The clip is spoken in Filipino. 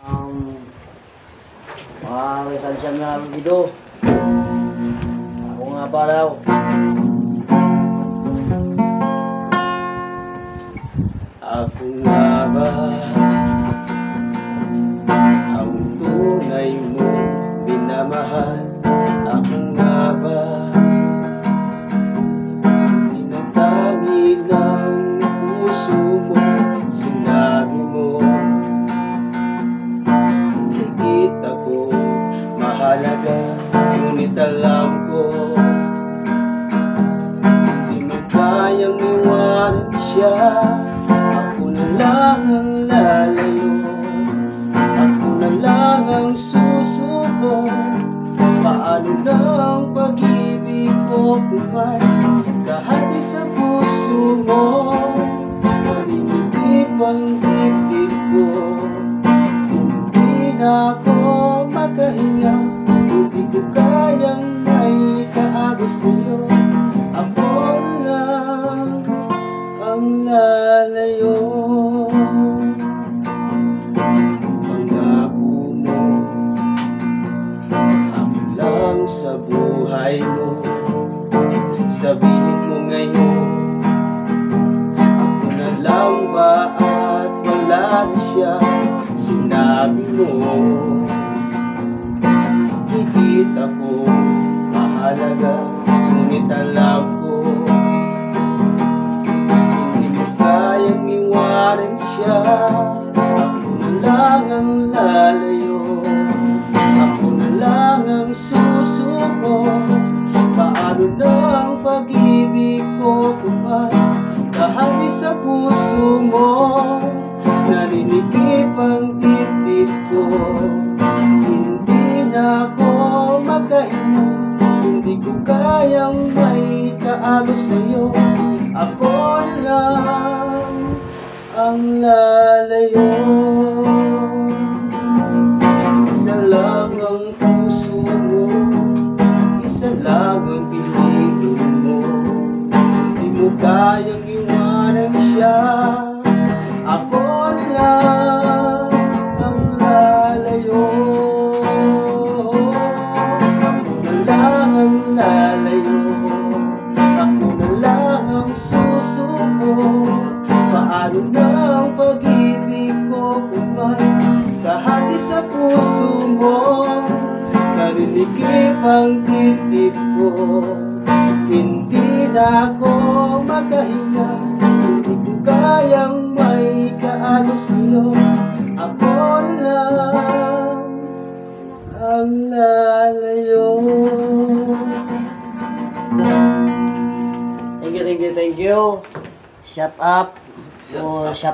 Um, mga saan siya mga video. Ako nga ba daw. Ako nga ba ang tunay mo minamahal? Ako nga ba alam ko. Hindi mo kayang iwanan siya. Ako na lang ang lalayo. Ako na lang ang susuko. Paano na ang pag-ibig ko kung may Kahati sa puso mo Maninigip ang dibdib ko. Hindi na ako makahinga Hindi ko kayang may kaagos sa'yo. Ako lang ang lalayo. Pangako mo Ako lang sa buhay mo. Sabihin mo ngayon Ako na lang ba at wala siya? Sinabi mo Higit ako mahalaga Ngunit alam ko Hindi mo kayang iwanan siya. Ako na lang ang lalayo Ako na lang ang susuko. Paano na ang pag-ibig ko kumay Kahati sa puso mo? Naninikip ang dibdib ko kayang may kaagos sa'yo. Ako lang ang lalayo. Isa lang ang puso mo. Isa lang ang piliin mo. Di mo kayang iwanan siya. Ako lang Na ang pag-ibig ko kung may Kahati sa puso mo Narinikip ang dibdib ko Hindi na ako makahinga Hindi ko kayang may kaagos sa'yo Ako lang ang lalayo Thank you, thank you, thank you. Shut up. So, shut